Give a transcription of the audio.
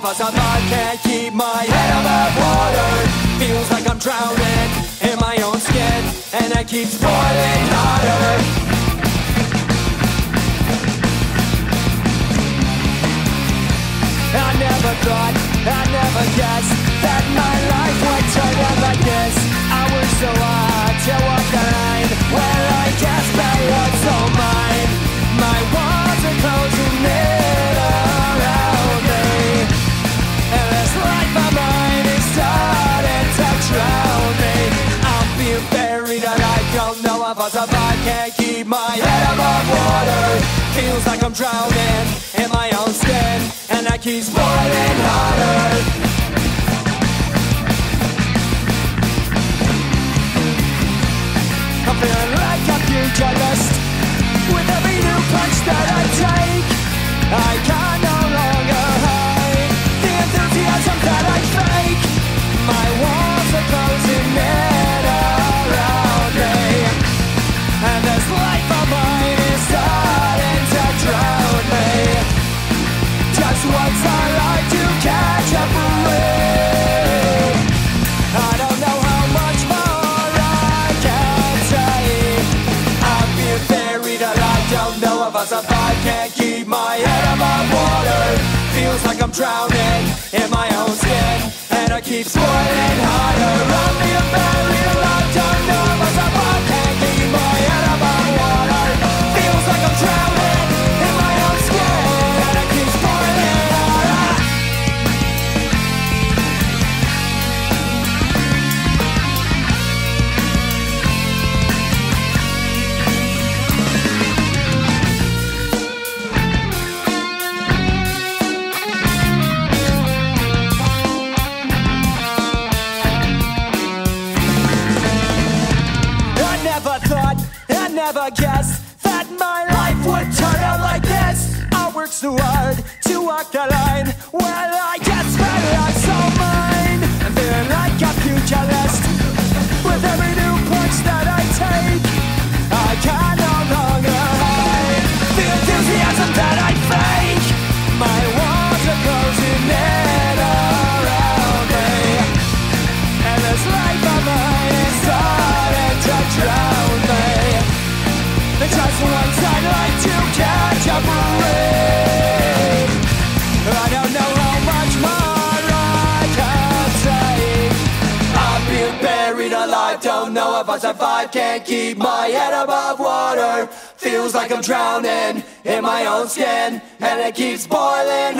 I survive, can't keep my head above water. Feels like I'm drowning in my own skin, and it keeps boiling hotter. I never thought, I never guessed that my life would turn out like this. I worked so hard to walk the don't know if I survive. Can't keep my head above water. Feels like I'm drowning in my own skin, and that keeps boiling hotter. I'm feeling like a futurist With every new punch that I take I can if I. Can't keep my head above water. Feels like I'm drowning in my own skin, and it keeps boiling hotter. I'm being buried and I don't know thought, I never guessed that my life would turn out like this. I worked so hard to walk the line. Well, I don't know how much my life can say I feel buried alive. Don't know if I survive Can't keep my head above water. Feels like I'm drowning in my own skin And it keeps boiling